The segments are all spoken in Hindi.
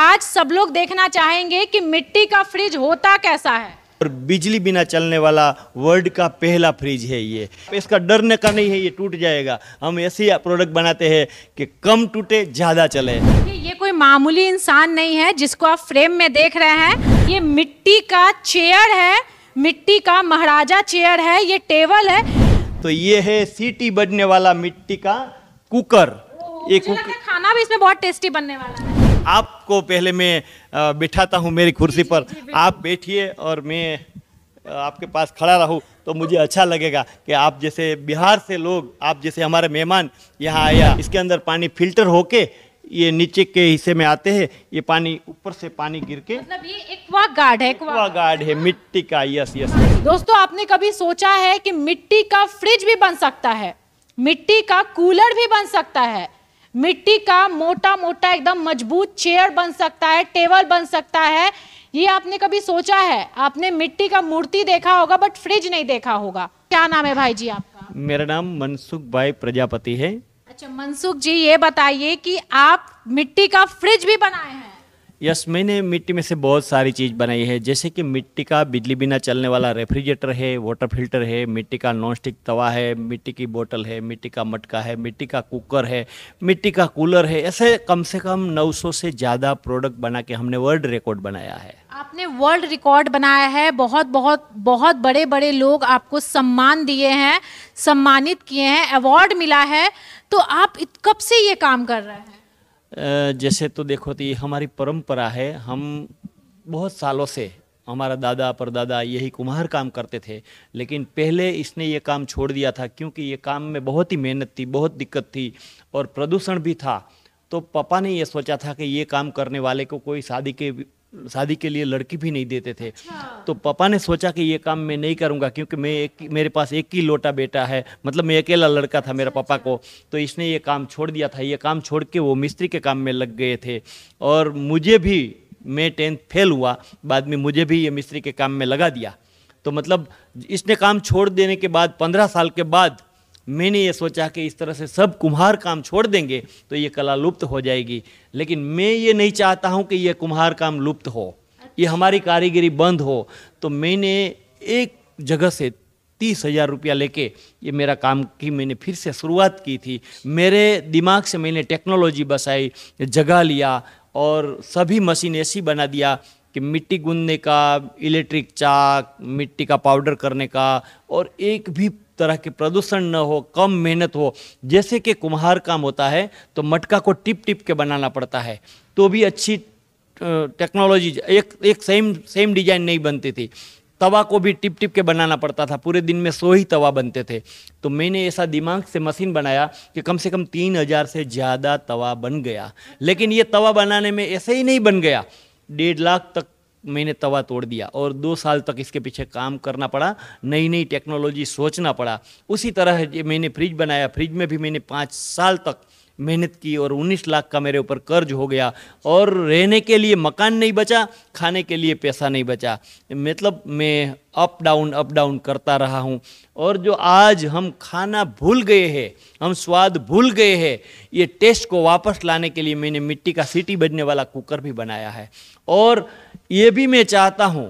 आज सब लोग देखना चाहेंगे कि मिट्टी का फ्रिज होता कैसा है। और बिजली बिना चलने वाला वर्ल्ड का पहला फ्रिज है ये। इसका डरने का नहीं है ये टूट जाएगा। हम ऐसे प्रोडक्ट बनाते हैं कि कम टूटे ज़्यादा चले। ये कोई मामूली इंसान नहीं है जिसको आप फ्रेम में देख रहे हैं। ये मिट्टी का चेयर है मिट्टी का महाराजा चेयर है ये टेबल है। तो ये है सीटी बजने वाला मिट्टी का कुकर। ये कुकर खाना भी इसमें बहुत टेस्टी बनने वाला है। आपको पहले मैं बिठाता हूँ मेरी कुर्सी पर। आप बैठिए और मैं आपके पास खड़ा रहूँ तो मुझे अच्छा लगेगा कि आप जैसे बिहार से लोग आप जैसे हमारे मेहमान यहाँ आया इसके अंदर पानी फ़िल्टर होके ये नीचे के हिस्से में आते हैं ये पानी ऊपर से पानी गिर के मतलब ये एक्वा गार्ड है एक्वा गार्ड है मिट्टी का यस यस। दोस्तों आपने कभी सोचा है कि मिट्टी का फ्रिज भी बन सकता है? मिट्टी का कूलर भी बन सकता है? मिट्टी का मोटा मोटा एकदम मज़बूत चेयर बन सकता है टेबल बन सकता है। ये आपने कभी सोचा है? आपने मिट्टी का मूर्ति देखा होगा बट फ्रिज नहीं देखा होगा। क्या नाम है भाई जी आपका? मेरा नाम मनसुख भाई प्रजापति है। अच्छा मनसुख जी ये बताइए कि आप मिट्टी का फ्रिज भी बनाए हैं? यस, मैंने मिट्टी में से बहुत सारी चीज़ बनाई है, जैसे कि मिट्टी का बिजली बिना चलने वाला रेफ्रिजरेटर है, वाटर फ़िल्टर है, मिट्टी का नॉन स्टिक तवा है, मिट्टी की बोतल है, मिट्टी का मटका है, मिट्टी का कुकर है, मिट्टी का कूलर है, ऐसे कम से कम 900 से ज़्यादा प्रोडक्ट बना के हमने वर्ल्ड रिकॉर्ड बनाया है। आपने वर्ल्ड रिकॉर्ड बनाया है, बहुत बहुत बहुत बड़े बड़े लोग आपको सम्मान दिए हैं, सम्मानित किए हैं, अवार्ड मिला है तो आप कब से ये काम कर रहे हैं? जैसे तो देखो तो ये हमारी परंपरा है, हम बहुत सालों से हमारा दादा, परदादा यही कुम्हार काम करते थे, लेकिन पहले इसने ये काम छोड़ दिया था क्योंकि ये काम में बहुत ही मेहनत थी, बहुत दिक्कत थी और प्रदूषण भी था। तो पापा ने ये सोचा था कि ये काम करने वाले को कोई शादी के शादी के लिए लड़की भी नहीं देते थे। तो पापा ने सोचा कि ये काम मैं नहीं करूँगा क्योंकि मैं एक मेरे पास एक ही लोटा बेटा है। मतलब मैं अकेला लड़का था मेरा पापा को। तो इसने ये काम छोड़ दिया था। ये काम छोड़ के वो मिस्त्री के काम में लग गए थे। और मुझे भी मैं टेंथ फेल हुआ बाद में मुझे भी ये मिस्त्री के काम में लगा दिया। तो मतलब इसने काम छोड़ देने के बाद पंद्रह साल के बाद मैंने ये सोचा कि इस तरह से सब कुम्हार काम छोड़ देंगे तो ये कला लुप्त हो जाएगी। लेकिन मैं ये नहीं चाहता हूँ कि ये कुम्हार काम लुप्त हो ये हमारी कारीगरी बंद हो। तो मैंने एक जगह से तीस हज़ार रुपया लेके ये मेरा काम की मैंने फिर से शुरुआत की थी। मेरे दिमाग से मैंने टेक्नोलॉजी बसाई जगह लिया और सभी मशीन ऐसी बना दिया कि मिट्टी गूंदने का इलेक्ट्रिक चाक मिट्टी का पाउडर करने का और एक भी तरह के प्रदूषण न हो, कम मेहनत हो, जैसे कि कुम्हार काम होता है तो मटका को टिप टिप के बनाना पड़ता है। तो भी अच्छी टेक्नोलॉजी एक एक सेम सेम डिज़ाइन नहीं बनती थी। तवा को भी टिप टिप के बनाना पड़ता था, पूरे दिन में सौ ही तवा बनते थे। तो मैंने ऐसा दिमाग से मशीन बनाया कि कम से कम तीन हज़ार से ज़्यादा तवा बन गया। लेकिन ये तवा बनाने में ऐसे ही नहीं बन गया। डेढ़ लाख तक मैंने तवा तोड़ दिया और दो साल तक इसके पीछे काम करना पड़ा नई नई टेक्नोलॉजी सोचना पड़ा। उसी तरह मैंने फ्रिज बनाया, फ्रिज में भी मैंने पाँच साल तक मेहनत की और 19 लाख का मेरे ऊपर कर्ज हो गया और रहने के लिए मकान नहीं बचा, खाने के लिए पैसा नहीं बचा। मतलब मैं अप डाउन अप डाउन करता रहा हूँ और जो आज हम खाना भूल गए हैं, हम स्वाद भूल गए हैं, ये टेस्ट को वापस लाने के लिए मैंने मिट्टी का सीटी बजने वाला कुकर भी बनाया है। और ये भी मैं चाहता हूँ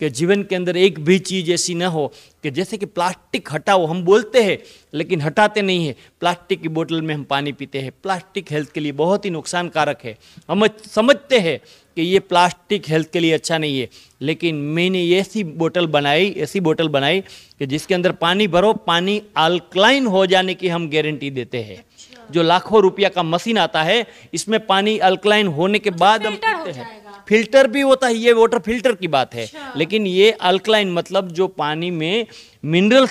कि जीवन के अंदर एक भी चीज़ ऐसी न हो कि जैसे कि प्लास्टिक हटाओ हम बोलते हैं, लेकिन हटाते नहीं है। प्लास्टिक की बोतल में हम पानी पीते हैं। प्लास्टिक हेल्थ के लिए बहुत ही नुकसानकारक है। हम समझते हैं कि ये प्लास्टिक हेल्थ के लिए अच्छा नहीं है, लेकिन मैंने ऐसी बोतल बनाई, ऐसी बोतल बनाई कि जिसके अंदर पानी भरो, पानी अल्कलाइन हो जाने की हम गारंटी देते हैं। जो लाखों रुपया का मशीन आता है इसमें पानी अल्कलाइन होने के बाद हम फ़िल्टर पीते हैं। फ़िल्टर भी होता है ये वाटर फ़िल्टर की बात है। लेकिन ये अल्कलाइन मतलब जो पानी में मिनरल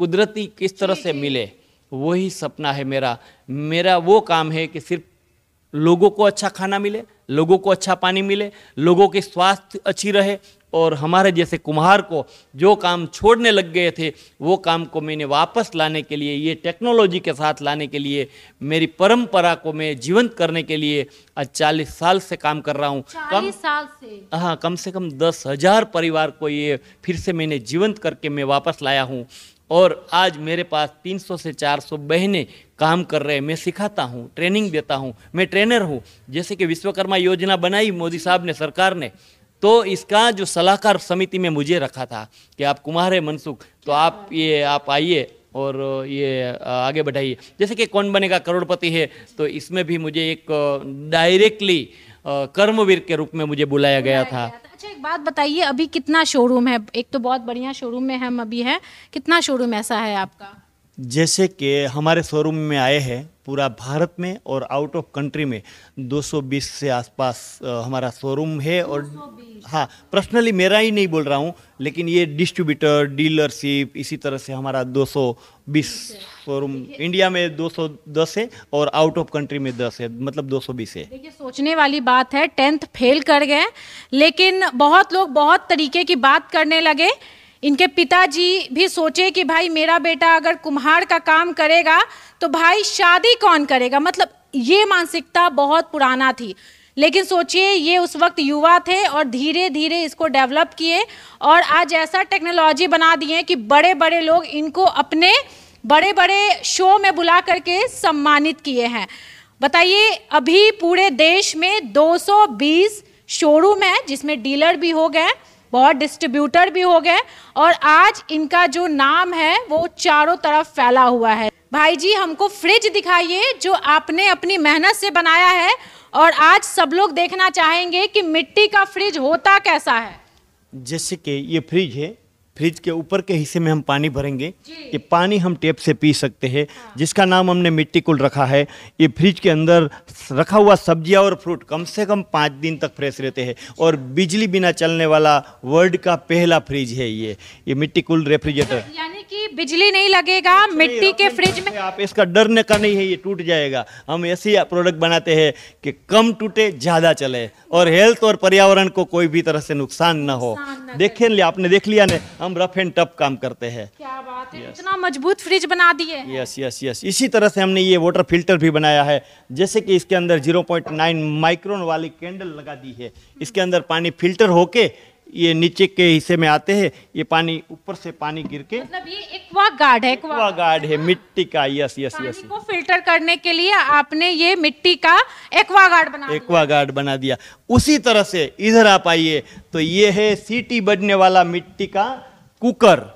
कुदरती किस तरह से मिले वही सपना है मेरा। मेरा वो काम है कि सिर्फ़ लोगों को अच्छा खाना मिले लोगों को अच्छा पानी मिले लोगों के स्वास्थ्य अच्छी रहे और हमारे जैसे कुम्हार को जो काम छोड़ने लग गए थे वो काम को मैंने वापस लाने के लिए ये टेक्नोलॉजी के साथ लाने के लिए मेरी परंपरा को मैं जीवंत करने के लिए आज चालीस साल से काम कर रहा हूँ। कम साल से? हाँ कम से कम दस हज़ार परिवार को ये फिर से मैंने जीवंत करके मैं वापस लाया हूँ। और आज मेरे पास 300 से 400 बहनें काम कर रहे हैं। मैं सिखाता हूँ ट्रेनिंग देता हूँ। मैं ट्रेनर हूँ। जैसे कि विश्वकर्मा योजना बनाई मोदी साहब ने सरकार ने। तो इसका जो सलाहकार समिति में मुझे रखा था कि आप कुमार है मनसुख तो आप ये आप आइए और ये आगे बढ़ाइए। जैसे कि कौन बनेगा करोड़पति है तो इसमें भी मुझे एक डायरेक्टली कर्मवीर के रूप में मुझे बुलाया गया था। अच्छा एक बात बताइए अभी कितना शोरूम है? एक तो बहुत बढ़िया शोरूम में हम अभी हैं। कितना शोरूम ऐसा है आपका? जैसे कि हमारे शोरूम में आए हैं पूरा भारत में और आउट ऑफ़ कंट्री में 220 से आसपास हमारा शोरूम है और हाँ पर्सनली मेरा ही नहीं बोल रहा हूँ लेकिन ये डिस्ट्रीब्यूटर डीलरशिप इसी तरह से हमारा 220 शोरूम इंडिया में 210 है और आउट ऑफ़ कंट्री में 10 है मतलब 220 है। देखिए सोचने वाली बात है टेंथ फेल कर गए लेकिन बहुत लोग बहुत तरीके की बात करने लगे इनके पिताजी भी सोचे कि भाई मेरा बेटा अगर कुम्हार का काम करेगा तो भाई शादी कौन करेगा? मतलब ये मानसिकता बहुत पुराना थी। लेकिन सोचिए, ये उस वक्त युवा थे और धीरे धीरे इसको डेवलप किए और आज ऐसा टेक्नोलॉजी बना दिए कि बड़े बड़े लोग इनको अपने बड़े बड़े शो में बुला करके सम्मानित किए हैं। बताइए, अभी पूरे देश में 220 शोरूम है जिसमें डीलर भी हो गए बहुत डिस्ट्रीब्यूटर भी हो गए और आज इनका जो नाम है, वो चारों तरफ़ फैला हुआ है। भाई जी, हमको फ्रिज दिखाइए, जो आपने अपनी मेहनत से बनाया है और आज सब लोग देखना चाहेंगे कि मिट्टी का फ्रिज होता कैसा है। जैसे कि ये फ्रिज है फ्रिज के ऊपर के हिस्से में हम पानी भरेंगे ये पानी हम टेप से पी सकते हैं। हाँ। जिसका नाम हमने मिट्टी कुल रखा है। ये फ्रिज के अंदर रखा हुआ सब्ज़ियाँ और फ्रूट कम से कम पाँच दिन तक फ्रेश रहते हैं। और बिजली बिना चलने वाला वर्ल्ड का पहला फ्रिज है ये। ये मिट्टी कुल रेफ्रिजरेटर। कि बिजली नहीं लगेगा मिट्टी के फ्रिज में आप इसका डरने का नहीं है ये टूट जाएगा। हम ऐसी प्रोडक्ट बनाते हैं कि कम टूटे ज़्यादा चले। और हेल्थ और पर्यावरण को कोई भी तरह से नुकसान न हो। देखे लिया आपने देख लिया ने हम रफ एंड टफ काम करते हैं। क्या बात है इतना मज़बूत फ्रिज बना दिए यस यस यस इसी तरह से हमने ये वाटर फ़िल्टर भी बनाया है। जैसे कि इसके अंदर 0.9 माइक्रोन वाली कैंडल लगा दी है। इसके अंदर पानी फ़िल्टर होके ये नीचे के हिस्से में आते हैं ये पानी ऊपर से पानी गिर के मतलब ये एक्वा गार्ड है एक्वा गार्ड है मिट्टी का यस यस यस। को फ़िल्टर करने के लिए आपने ये मिट्टी का एक्वा गार्ड बना एक्वा गार्ड बना दिया। उसी तरह से इधर आप आइए तो ये है सीटी बजने वाला मिट्टी का कुकर।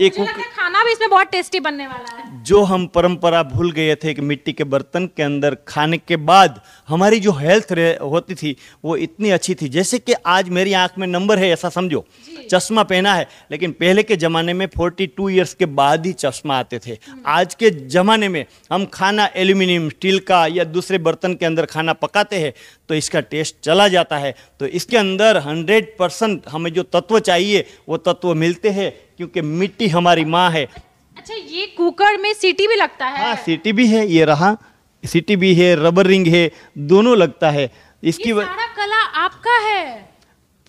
है खाना भी इसमें बहुत टेस्टी बनने वाला है। जो हम परंपरा भूल गए थे कि मिट्टी के बर्तन के अंदर खाने के बाद हमारी जो हेल्थ होती थी वो इतनी अच्छी थी। जैसे कि आज मेरी आँख में नंबर है ऐसा समझो। चश्मा पहना है लेकिन पहले के ज़माने में 42 इयर्स के बाद ही चश्मा आते थे। आज के ज़माने में हम खाना एल्यूमिनियम स्टील का या दूसरे बर्तन के अंदर खाना पकाते हैं तो इसका टेस्ट चला जाता है। तो इसके अंदर 100 परसेंट हमें जो तत्व चाहिए वो तत्व मिलते हैं। क्योंकि मिट्टी हमारी माँ है। अच्छा ये कुकर में सीटी भी लगता है। हाँ सीटी भी है ये रहा। सीटी भी है रबर रिंग है दोनों लगता है। इसकी ये सारा कला आपका है।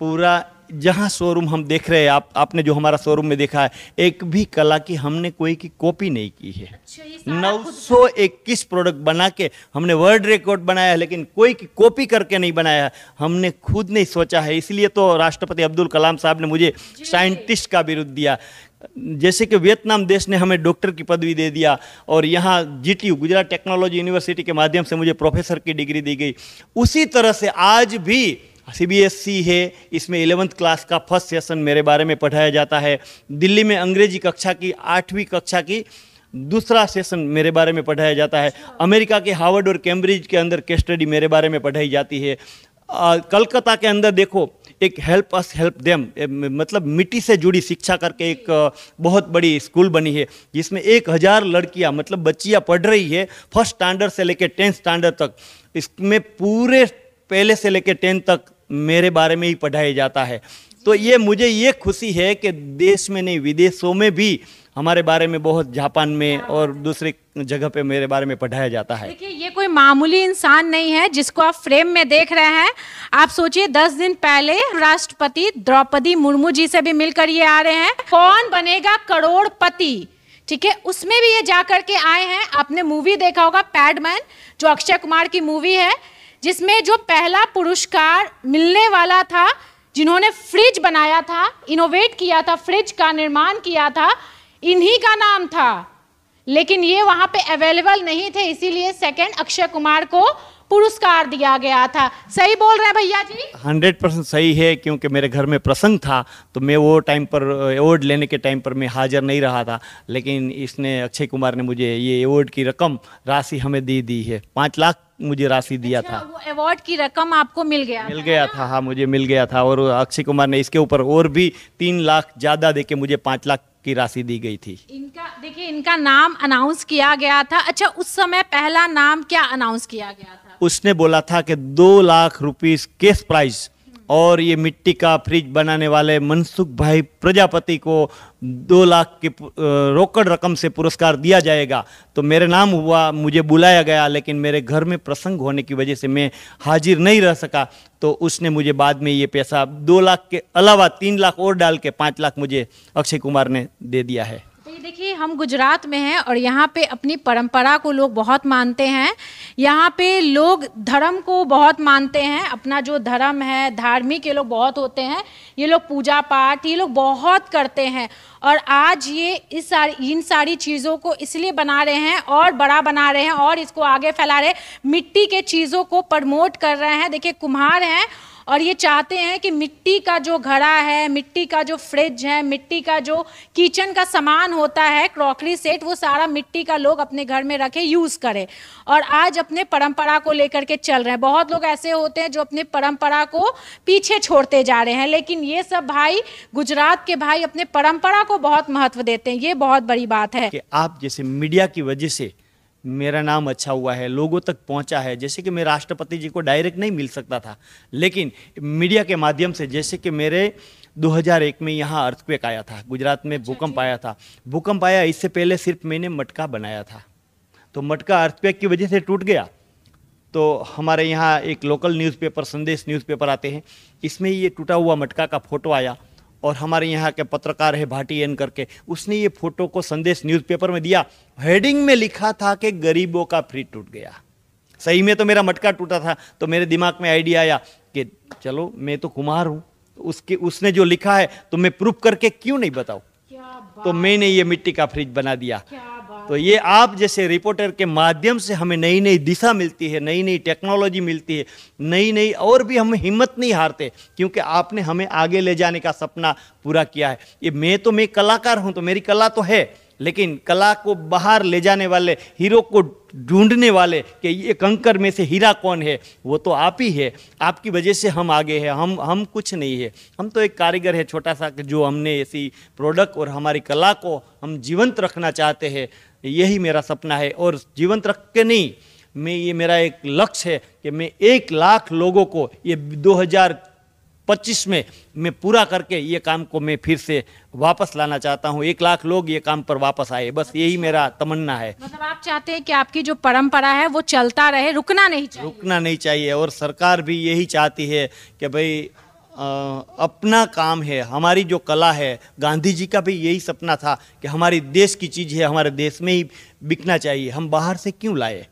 पूरा जहाँ शोरूम हम देख रहे हैं आप आपने जो हमारा शोरूम में देखा है एक भी कला की हमने कोई की कॉपी नहीं की है। अच्छा नौ सौ इक्कीस प्रोडक्ट बना के हमने वर्ल्ड रिकॉर्ड बनाया है लेकिन कोई की कॉपी करके नहीं बनाया है। हमने खुद नहीं सोचा है इसलिए तो राष्ट्रपति अब्दुल कलाम साहब ने मुझे साइंटिस्ट का विरुद्ध दिया। जैसे कि वियतनाम देश ने हमें डॉक्टर की पदवी दे दिया और यहाँ जीटीयू गुजरात टेक्नोलॉजी यूनिवर्सिटी के माध्यम से मुझे प्रोफेसर की डिग्री दी गई। उसी तरह से आज भी सीबीएसई है, इसमें इलेवंथ क्लास का फ़र्स्ट सेशन मेरे बारे में पढ़ाया जाता है। दिल्ली में अंग्रेज़ी कक्षा की, आठवीं कक्षा की दूसरा सेशन मेरे बारे में पढ़ाया जाता है। अमेरिका के हार्वर्ड और कैम्ब्रिज के अंदर केस स्टडी मेरे बारे में पढ़ाई जाती है। कलकत्ता के अंदर देखो, एक हेल्प अस हेल्प देम मतलब मिट्टी से जुड़ी शिक्षा करके एक बहुत बड़ी स्कूल बनी है, जिसमें एक हज़ार लड़कियाँ मतलब बच्चियाँ पढ़ रही है फ़र्स्ट स्टैंडर्ड से लेकर टेंथ स्टैंडर्ड तक। इसमें पूरे पहले से लेकर टेंथ तक मेरे बारे में ही पढ़ाया जाता है। तो ये मुझे ये खुशी है कि देश में नहीं, विदेशों में भी हमारे बारे में बहुत जापान में और दूसरी जगह पे मेरे बारे में पढ़ाया जाता है। देखिए, ये कोई मामूली इंसान नहीं है जिसको आप फ्रेम में देख रहे हैं। आप सोचिए, दस दिन पहले राष्ट्रपति द्रौपदी मुर्मू जी से भी मिलकर ये आ रहे हैं। कौन बनेगा करोड़पति? ठीक है, उसमें भी ये जाकर के आए हैं। आपने मूवी देखा होगा, पैडमैन, जो अक्षय कुमार की मूवी है। जिसमें जो पहला पुरस्कार मिलने वाला था, जिन्होंने फ्रिज बनाया था इनोवेट किया था, फ्रिज का निर्माण किया था, इन्हीं का नाम था। लेकिन ये वहाँ पे अवेलेबल नहीं थे, इसीलिए सेकंड अक्षय कुमार को पुरस्कार दिया गया था। सही बोल रहे हैं भैया जी? हंड्रेड परसेंट सही है, क्योंकि मेरे घर में प्रसंग था तो मैं वो टाइम पर अवार्ड लेने के टाइम पर मैं हाजिर नहीं रहा था। लेकिन इसने, अक्षय कुमार ने मुझे ये अवार्ड की रकम राशि हमें दे दी है। पाँच लाख मुझे राशि दिया अच्छा, था। अवार्ड की रकम आपको मिल गया मिल गया था हाँ मुझे मिल गया था और अक्षय कुमार ने इसके ऊपर और भी तीन लाख ज़्यादा देके मुझे पाँच लाख की राशि दी गई थी। इनका देखिए इनका नाम अनाउंस किया गया था। अच्छा उस समय पहला नाम क्या अनाउंस किया गया था? उसने बोला था कि दो लाख रुपीस केस प्राइज और ये मिट्टी का फ्रिज बनाने वाले मनसुख भाई प्रजापति को दो लाख की रोकड़ रकम से पुरस्कार दिया जाएगा। तो मेरे नाम हुआ, मुझे बुलाया गया, लेकिन मेरे घर में प्रसंग होने की वजह से मैं हाजिर नहीं रह सका। तो उसने मुझे बाद में ये पैसा दो लाख के अलावा तीन लाख और डाल के पाँच लाख मुझे अक्षय कुमार ने दे दिया है। देखिए, हम गुजरात में हैं और यहाँ पे अपनी परंपरा को लोग बहुत मानते हैं। यहाँ पे लोग धर्म को बहुत मानते हैं। अपना जो धर्म है, धार्मिक ये लोग बहुत होते हैं। ये लोग पूजा पाठ, ये लोग बहुत करते हैं। और आज ये इस सारी, इन सारी चीज़ों को इसलिए बना रहे हैं और बड़ा बना रहे हैं और इसको आगे फैला रहे मिट्टी के चीज़ों को प्रमोट कर रहे हैं। देखिए, कुम्हार हैं और ये चाहते हैं कि मिट्टी का जो घड़ा है, मिट्टी का जो फ्रिज है, मिट्टी का जो किचन का सामान होता है क्रॉकरी सेट वो सारा मिट्टी का लोग अपने घर में रखे यूज़ करें। और आज अपने परंपरा को लेकर के चल रहे हैं। बहुत लोग ऐसे होते हैं जो अपने परंपरा को पीछे छोड़ते जा रहे हैं, लेकिन ये सब भाई गुजरात के भाई अपने परंपरा को बहुत महत्व देते हैं। ये बहुत बड़ी बात है। कि आप जैसे मीडिया की वजह से मेरा नाम अच्छा हुआ है लोगों तक पहुँचा है। जैसे कि मैं राष्ट्रपति जी को डायरेक्ट नहीं मिल सकता था लेकिन मीडिया के माध्यम से जैसे कि मेरे 2001 में यहाँ अर्थक्वेक आया था गुजरात में भूकंप आया था। भूकंप आया इससे पहले सिर्फ़ मैंने मटका बनाया था। तो मटका अर्थक्वेक की वजह से टूट गया। तो हमारे यहाँ एक लोकल न्यूज़पेपर संदेश न्यूज़पेपर आते हैं इसमें ये टूटा हुआ मटका का फ़ोटो आया। और हमारे यहाँ के पत्रकार है भाटी एन करके उसने ये फ़ोटो को संदेश न्यूज़पेपर में दिया। हेडिंग में लिखा था कि गरीबों का फ्री टूट गया। सही में तो मेरा मटका टूटा था तो मेरे दिमाग में आइडिया आया कि चलो मैं तो कुमार हूँ उसके उसने जो लिखा है तो मैं प्रूफ करके क्यों नहीं बताऊँ? तो मैंने ये मिट्टी का फ्रिज बना दिया। तो ये आप जैसे रिपोर्टर के माध्यम से हमें नई नई दिशा मिलती है नई नई टेक्नोलॉजी मिलती है नई नई और भी हम हिम्मत नहीं हारते क्योंकि आपने हमें आगे ले जाने का सपना पूरा किया है। ये मैं तो मैं कलाकार हूँ तो मेरी कला तो है, लेकिन कला को बाहर ले जाने वाले, हीरो को ढूँढने वाले कि ये कंकर में से हीरा कौन है, वो तो आप ही है। आपकी वजह से हम आगे हैं, हम हम कुछ नहीं है। हम तो एक कारीगर है छोटा सा जो हमने ऐसी प्रोडक्ट और हमारी कला को हम जीवंत रखना चाहते हैं। यही मेरा सपना है और जीवंत रख के नहीं मैं ये मेरा एक लक्ष्य है कि मैं एक लाख लोगों को ये 2025 में मैं पूरा करके ये काम को मैं फिर से वापस लाना चाहता हूँ। एक लाख लोग ये काम पर वापस आए। बस यही मेरा तमन्ना है। मतलब आप चाहते हैं कि आपकी जो परंपरा है वो चलता रहे रुकना नहीं चाहिए। रुकना नहीं चाहिए और सरकार भी यही चाहती है कि भाई अपना काम है हमारी जो कला है गांधी जी का भी यही सपना था कि हमारी देश की चीज़ है हमारे देश में ही बिकना चाहिए। हम बाहर से क्यों लाए?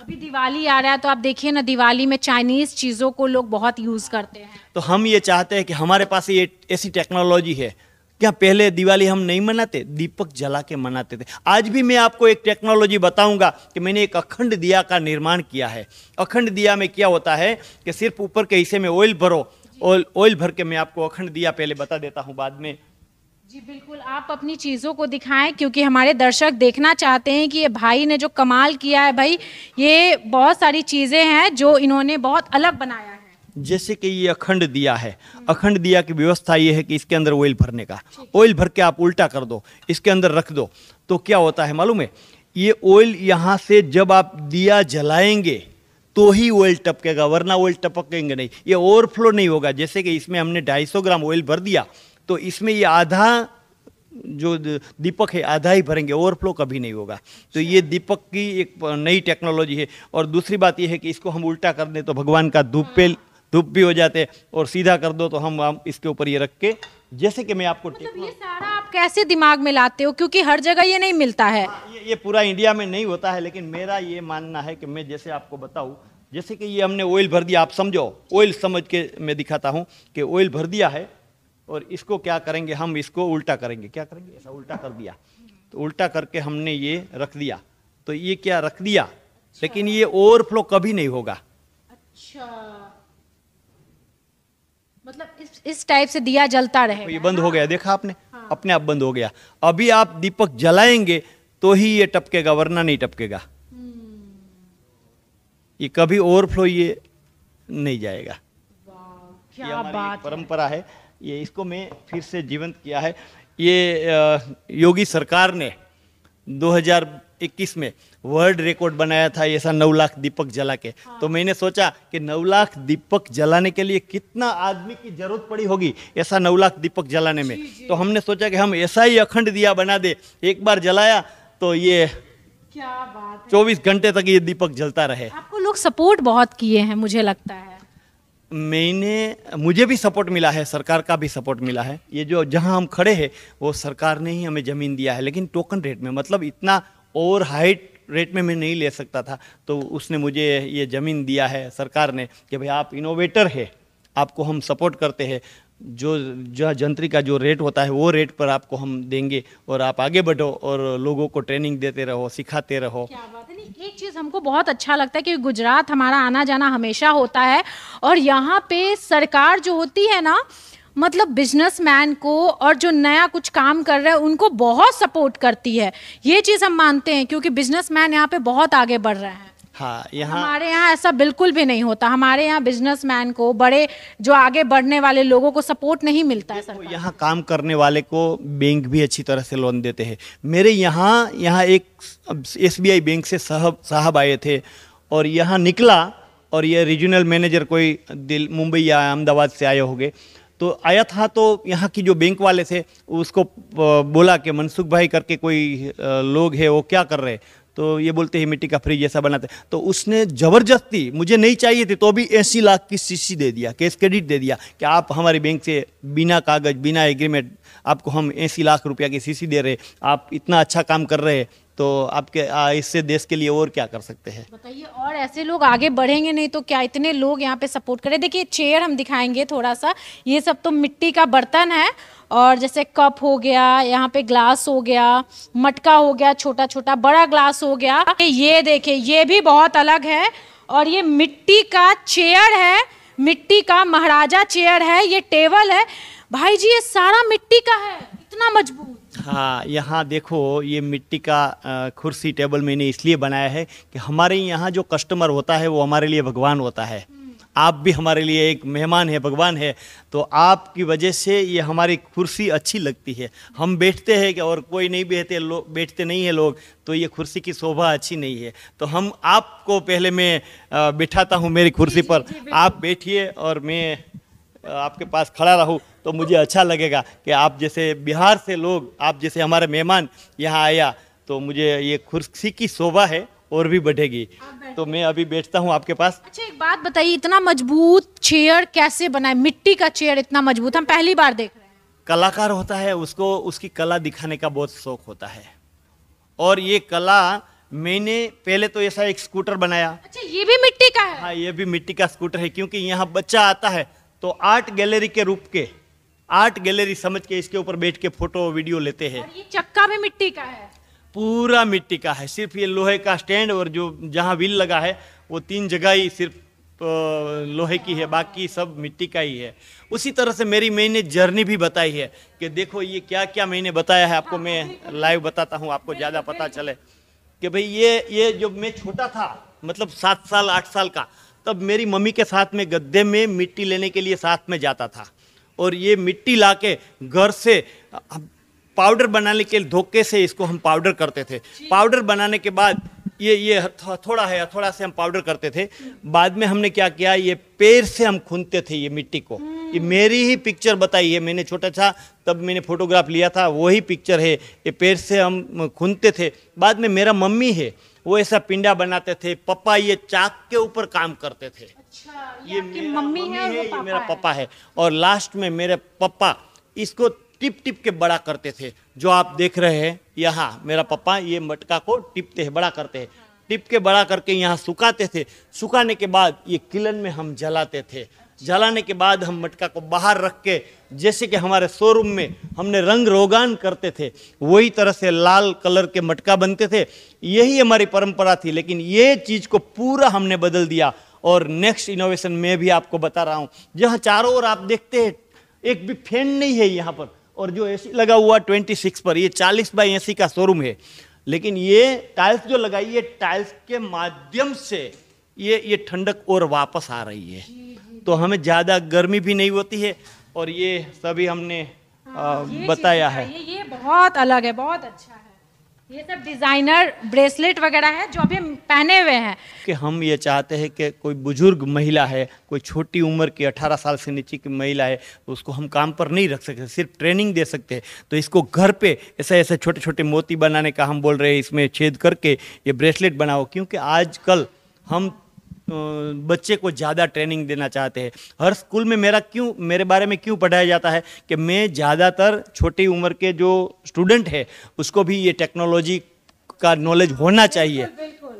अभी दिवाली आ रहा है तो आप देखिए ना दिवाली में चाइनीज़ चीज़ों को लोग बहुत यूज़ करते हैं। तो हम ये चाहते हैं कि हमारे पास ये ऐसी टेक्नोलॉजी है। क्या पहले दिवाली हम नहीं मनाते? दीपक जला के मनाते थे। आज भी मैं आपको एक टेक्नोलॉजी बताऊँगा कि मैंने एक अखंड दिया का निर्माण किया है। अखंड दिया में क्या होता है कि सिर्फ़ ऊपर के हिस्से में ऑयल भरो ऑयल ऑयल भर के मैं आपको अखंड दिया पहले बता देता हूँ बाद में। जी बिल्कुल। आप अपनी चीज़ों को दिखाएँ क्योंकि हमारे दर्शक देखना चाहते हैं कि ये भाई ने जो कमाल किया है भाई ये बहुत सारी चीज़ें हैं जो इन्होंने बहुत अलग बनाया है। जैसे कि ये अखंड दिया है। अखंड दिया की व्यवस्था ये है कि इसके अंदर ऑयल भरने का। ऑयल भर के आप उल्टा कर दो इसके अंदर रख दो। तो क्या होता है मालूम है? ये ऑयल यहाँ से जब आप दिया जलाएँगे तो ही ऑयल टपकेगा वरना ऑयल टपकेंगे नहीं। ये ओवरफ्लो नहीं होगा। जैसे कि इसमें हमने 250 ग्राम ऑयल भर दिया तो इसमें ये आधा जो दीपक है आधा ही भरेंगे ओवरफ्लो कभी नहीं होगा। तो ये दीपक की एक नई टेक्नोलॉजी है। और दूसरी बात ये है कि इसको हम उल्टा कर दें तो भगवान का धूप पे धूप भी हो जाते और सीधा कर दो तो हम इसके ऊपर ये रख के जैसे कि मैं आपको मतलब ये सारा आप कैसे दिमाग में लाते हो? क्योंकि हर जगह ये नहीं मिलता है। ये ये पूरा इंडिया में नहीं होता है लेकिन मेरा ये मानना है कि मैं जैसे आपको बताऊँ जैसे कि ये हमने ऑयल भर दिया आप समझो ऑयल समझ के मैं दिखाता हूँ कि ऑयल भर दिया है और इसको क्या करेंगे हम इसको उल्टा करेंगे। क्या करेंगे? ऐसा उल्टा कर दिया। तो उल्टा करके हमने ये रख दिया। तो ये क्या रख दिया? लेकिन ये ओवरफ्लो कभी नहीं होगा। अच्छा। मतलब इस इस टाइप से दिया जलता तो रहे ये बंद हो गया देखा आपने? अपने आप बंद हो गया। अभी आप दीपक जलाएँगे तो ही ये टपकेगा वरना नहीं टपकेगा। ये कभी ओवरफ्लो ये नहीं जाएगा। ये क्या हमारी बात परंपरा है। ये इसको मैं फिर से जीवंत किया है। ये योगी सरकार ने 2021 में वर्ल्ड रिकॉर्ड बनाया था ऐसा नौ लाख दीपक जला के। हाँ। तो मैंने सोचा कि नौ लाख दीपक जलाने के लिए कितना आदमी की ज़रूरत पड़ी होगी ऐसा नौ लाख दीपक जलाने में। जी, जी। तो हमने सोचा कि हम ऐसा ही अखंड दिया बना दे एक बार जलाया तो ये क्या बात 24 घंटे तक ये दीपक जलता रहे। आपको लोग सपोर्ट बहुत किए हैं मुझे लगता है। मैंने, मुझे भी सपोर्ट मिला है, सरकार का भी सपोर्ट मिला है। ये जो, जहाँ हम खड़े हैं, वो सरकार ने ही हमें ज़मीन दिया है। लेकिन टोकन रेट में मतलब इतना ओवर हाइट रेट में मैं नहीं ले सकता था। तो उसने मुझे ये ज़मीन दिया है, सरकार ने, कि भाई आप इनोवेटर है, आपको हम सपोर्ट करते हैं। जो जो जंत्री का जो रेट होता है, वो रेट पर आपको हम देंगे और आप आगे बढ़ो और लोगों को ट्रेनिंग देते रहो, सिखाते रहो। एक चीज़ हमको बहुत अच्छा लगता है कि गुजरात हमारा आना जाना हमेशा होता है और यहाँ पे सरकार जो होती है ना मतलब बिजनेसमैन को और जो नया कुछ काम कर रहे हैं, उनको बहुत सपोर्ट करती है। ये चीज़ हम मानते हैं क्योंकि बिजनेसमैन यहाँ पे बहुत आगे बढ़ रहे हैं। हाँ यहाँ हमारे यहाँ ऐसा बिल्कुल भी नहीं होता। हमारे यहाँ बिजनेसमैन को बड़े जो आगे बढ़ने वाले लोगों को सपोर्ट नहीं मिलता है सरकार। यहाँ काम करने वाले को बैंक भी अच्छी तरह से लोन देते हैं। मेरे यहाँ यहाँ एक एसबीआई बैंक से साहब साहब आए थे और यहाँ निकला और ये रीजनल मैनेजर कोई दिल मुंबई या अहमदाबाद से आए होंगे। तो आया था तो यहाँ की जो बैंक वाले थे उसको बोला कि मनसुख भाई करके कोई लोग है वो क्या कर रहे तो ये बोलते हैं मिट्टी का फ्रिज जैसा बनाते तो उसने ज़बरदस्ती मुझे नहीं चाहिए थी तो भी अस्सी लाख की सीसी दे दिया, कैश क्रेडिट दे दिया कि आप हमारे बैंक से बिना कागज़, बिना एग्रीमेंट आपको हम अस्सी लाख रुपया की सीसी दे रहे आप इतना अच्छा काम कर रहे हैं तो आपके इससे देश के लिए और क्या कर सकते हैं? बताइए, और ऐसे लोग आगे बढ़ेंगे नहीं तो क्या इतने लोग यहाँ पे सपोर्ट करें? देखिए चेयर हम दिखाएँगे थोड़ा सा, ये सब तो मिट्टी का बर्तन है और जैसे कप हो गया, यहाँ पे ग्लास हो गया, मटका हो गया छोटा छोटा बड़ा ग्लास हो गया। ये देखिए ये भी बहुत अलग है और ये मिट्टी का चेयर है, मिट्टी का महाराजा चेयर है, ये टेबल है। भाई जी, ये सारा मिट्टी का है, इतना मज़बूत। हाँ यहाँ देखो, ये मिट्टी का कुर्सी टेबल मैंने इसलिए बनाया है कि हमारे यहाँ जो कस्टमर होता है, वो हमारे लिए भगवान होता है। आप भी हमारे लिए एक मेहमान है भगवान है तो आपकी वजह से ये हमारी कुर्सी अच्छी लगती है। हम बैठते हैं कि और कोई नहीं बैठते लोग बैठते नहीं है लोग तो ये कुर्सी की शोभा अच्छी नहीं है। तो हम आपको पहले मैं बिठाता हूँ मेरी कुर्सी पर। आप बैठिए और मैं आपके पास खड़ा रहूँ तो मुझे अच्छा लगेगा कि आप जैसे बिहार से लोग आप जैसे हमारे मेहमान यहाँ आया तो मुझे ये कुर्सी की शोभा है। और भी बढ़ेगी। तो मैं अभी बैठता हूँ आपके पास। अच्छा एक बात बताइए इतना मज़बूत चेयर कैसे बनाए? मिट्टी का चेयर इतना मज़बूत हम पहली बार देख रहे हैं। कलाकार होता है उसको उसकी कला दिखाने का बहुत शौक होता है। और ये कला मैंने पहले तो ऐसा एक स्कूटर बनाया। अच्छा ये भी मिट्टी का है? हाँ ये भी मिट्टी का स्कूटर है क्योंकि यहाँ बच्चा आता है तो आर्ट गैलरी के रूप के आर्ट गैलरी समझ के इसके ऊपर बैठ के फ़ोटो वीडियो लेते हैं। ये चक्का भी मिट्टी का है? पूरा मिट्टी का है। सिर्फ़ ये लोहे का स्टैंड और जो जहाँ व्हील लगा है वो तीन जगह ही सिर्फ़ लोहे की है बाकी सब मिट्टी का ही है। उसी तरह से मेरी मैंने जर्नी भी बताई है कि देखो ये क्या क्या मैंने बताया है आपको मैं लाइव बताता हूँ आपको ज़्यादा पता चले कि भाई ये ये जब मैं छोटा था मतलब सात साल आठ साल का तब मेरी मम्मी के साथ में गद्दे में मिट्टी लेने के लिए साथ में जाता था। और ये मिट्टी लाके घर से अ, पाउडर बनाने के धोखे से इसको हम पाउडर करते थे। पाउडर बनाने के बाद ये ये थोड़ा है थोड़ा से हम पाउडर करते थे। बाद में हमने क्या किया ये पैर से हम खूनते थे ये मिट्टी को। ये मेरी ही पिक्चर बताई है मैंने छोटा था तब मैंने फोटोग्राफ लिया था वही पिक्चर है। ये पेड़ से हम खूनते थे। बाद में मेरा मम्मी है वो ऐसा पिंडा बनाते थे पप्पा ये चाक के ऊपर काम करते थे। अच्छा ये आपकी मेरा मम्मी है वो ये मेरा है। पापा है। और लास्ट में मेरे पापा इसको टिप टिप के बड़ा करते थे। जो आप देख रहे हैं, यहाँ मेरा पापा ये मटका को टिपते हैं, बड़ा करते हैं। टिप के बड़ा करके यहाँ सुखाते थे। सुखाने के बाद ये किलन में हम जलाते थे। जलाने के बाद हम मटका को बाहर रख के, जैसे कि हमारे शोरूम में हमने रंग रोगान करते थे, वही तरह से लाल कलर के मटका बनते थे। यही हमारी परंपरा थी, लेकिन ये चीज़ को पूरा हमने बदल दिया। और नेक्स्ट इनोवेशन में भी आपको बता रहा हूँ। जहाँ चारों ओर आप देखते हैं, एक भी फ़ैन नहीं है यहाँ पर। और जो एसी लगा हुआ ट्वेंटी सिक्स पर ये चालीस बाई एसी का शोरूम है। लेकिन ये टाइल्स जो लगाई है टाइल्स के माध्यम से ये ये ठंडक और वापस आ रही है। तो हमें ज़्यादा गर्मी भी नहीं होती है और ये सभी हमने आ, ये बताया है ये, ये बहुत अलग है बहुत अच्छा है। ये सब डिज़ाइनर ब्रेसलेट वगैरह है, जो अभी पहने हुए हैं। कि हम ये चाहते हैं कि कोई बुज़ुर्ग महिला है, कोई छोटी उम्र की 18 साल से नीचे की महिला है, उसको हम काम पर नहीं रख सकते, सिर्फ़ ट्रेनिंग दे सकते हैं। तो इसको घर पे ऐसे ऐसे छोटे छोटे मोती बनाने का हम बोल रहे हैं, इसमें छेद करके ये ब्रेसलेट बनाओ, क्योंकि आजकल हम बच्चे को ज़्यादा ट्रेनिंग देना चाहते हैं। हर स्कूल में मेरा क्यों मेरे बारे में क्यों पढ़ाया जाता है कि मैं ज़्यादातर छोटी उम्र के जो स्टूडेंट है उसको भी ये टेक्नोलॉजी का नॉलेज होना चाहिए।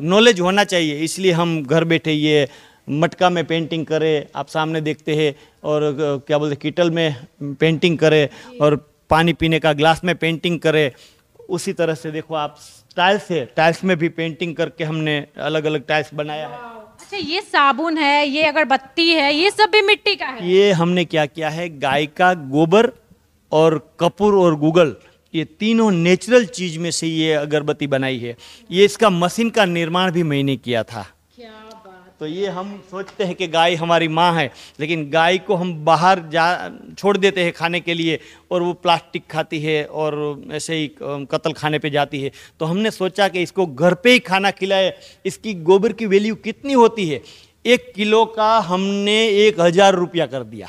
नॉलेज होना चाहिए इसलिए हम घर बैठे ये मटका में पेंटिंग करें आप सामने देखते हैं और क्या बोलते किटल में पेंटिंग करें और पानी पीने का ग्लास में पेंटिंग करें। उसी तरह से देखो आप टाइल्स है टाइल्स में भी पेंटिंग करके हमने अलग अलग टाइल्स बनाया है। अच्छा ये साबुन है, ये अगरबत्ती है, ये सब भी मिट्टी का है। ये हमने क्या किया है? गाय का गोबर और कपूर और गूगल, ये तीनों नेचुरल चीज़ में से ये अगरबत्ती बनाई है। ये इसका मशीन का निर्माण भी मैंने किया था। तो ये हम सोचते हैं कि गाय हमारी माँ है लेकिन गाय को हम बाहर जा छोड़ देते हैं खाने के लिए और वो प्लास्टिक खाती है और ऐसे ही कत्ल खाने पे जाती है। तो हमने सोचा कि इसको घर पे ही खाना खिलाए इसकी गोबर की वैल्यू कितनी होती है? एक किलो का हमने एक हज़ार रुपया कर दिया।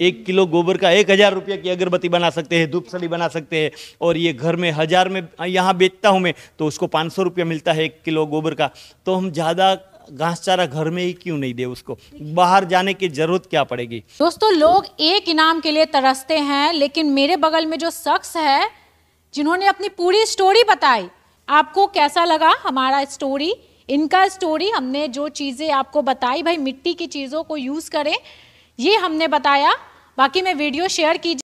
एक किलो गोबर का एक हज़ार रुपया की अगरबत्ती बना सकते हैं धूप सड़ी बना सकते हैं और ये घर में हज़ार में यहाँ बेचता हूँ मैं तो उसको पाँच सौ रुपया मिलता है एक किलो गोबर का। तो हम ज़्यादा घास चारा घर में ही क्यों नहीं दे उसको? बाहर जाने की ज़रूरत क्या पड़ेगी? दोस्तों, लोग एक इनाम के लिए तरसते हैं, लेकिन मेरे बगल में जो शख्स है, जिन्होंने अपनी पूरी स्टोरी बताई, आपको कैसा लगा हमारा स्टोरी इनका स्टोरी हमने जो चीज़ें आपको बताई, भाई, मिट्टी की चीज़ों को यूज़ करें, ये हमने बताया। बाकी मैं वीडियो शेयर कीजिए।